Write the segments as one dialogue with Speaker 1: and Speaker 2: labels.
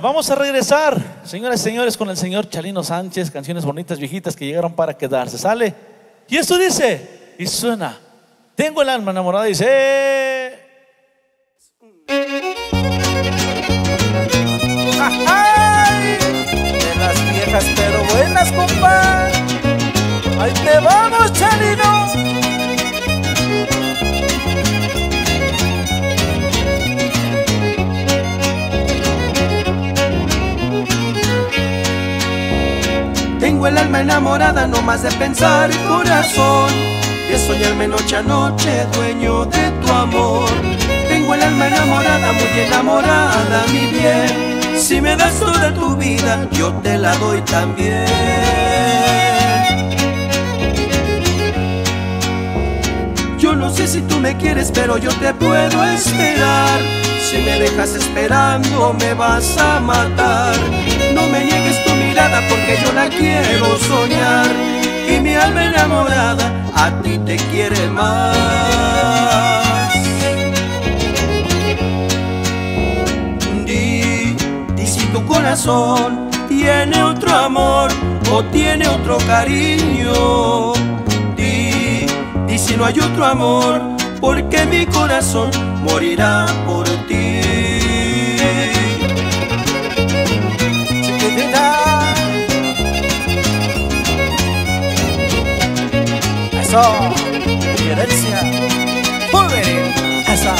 Speaker 1: vamos a regresar, señoras y señores, con el señor Chalino Sánchez, canciones bonitas, viejitas que llegaron para quedarse. ¿Sale? Y esto dice, y suena, tengo el alma enamorada, dice...
Speaker 2: ¡Ay! De viejas pero buenas, compa. Ahí te vamos, Tengo el alma enamorada no más de pensar corazón. De soñarme noche a noche dueño de tu amor. Tengo el alma enamorada, muy enamorada mi bien. Si me das toda tu vida yo te la doy también. Yo no sé si tú me quieres pero yo te puedo esperar. Si me dejas esperando me vas a matar porque yo la quiero soñar Y mi alma enamorada a ti te quiere más. Di, di si tu corazón tiene otro amor o tiene otro cariño. Di, di si no hay otro amor porque mi corazón morirá por ti Eso, violencia bien, eso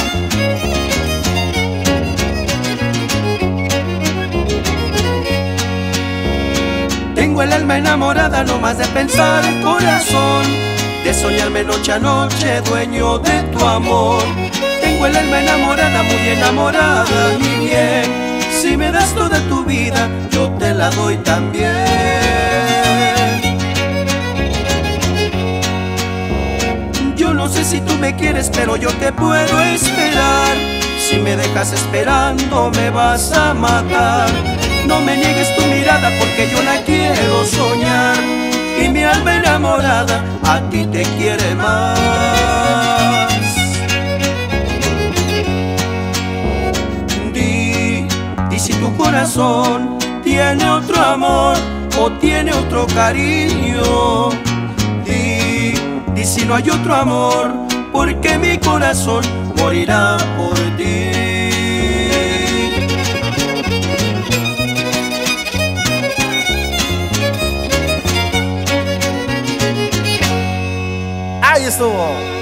Speaker 2: Tengo el alma enamorada no más de pensar el corazón De soñarme noche a noche dueño de tu amor. Tengo el alma enamorada, muy enamorada, mi bien. Si me das toda tu vida, yo te la doy también no sé si tú me quieres, pero yo te puedo esperar. Si me dejas esperando, me vas a matar. No me niegues tu mirada porque yo la quiero soñar. Y mi alma enamorada a ti te quiere más. Di, di si tu corazón tiene otro amor o tiene otro cariño si no hay otro amor porque mi corazón morirá por ti Ahí estuvo.